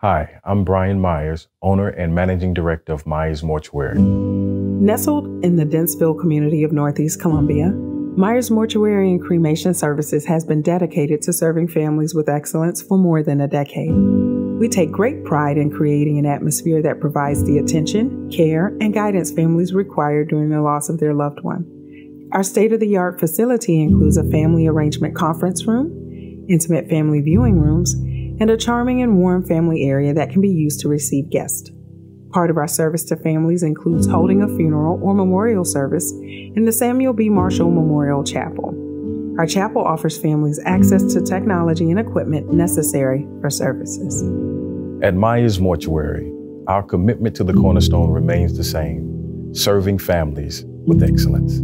Hi, I'm Brian Myers, owner and managing director of Myers Mortuary. Nestled in the Dentsville community of Northeast Columbia, Myers Mortuary and Cremation Services has been dedicated to serving families with excellence for more than a decade. We take great pride in creating an atmosphere that provides the attention, care, and guidance families require during the loss of their loved one. Our state of the art facility includes a family arrangement conference room, intimate family viewing rooms, and a charming and warm family area that can be used to receive guests. Part of our service to families includes holding a funeral or memorial service in the Samuel B. Marshall Memorial Chapel. Our chapel offers families access to technology and equipment necessary for services. At Myers Mortuary, our commitment to the cornerstone remains the same serving families with excellence.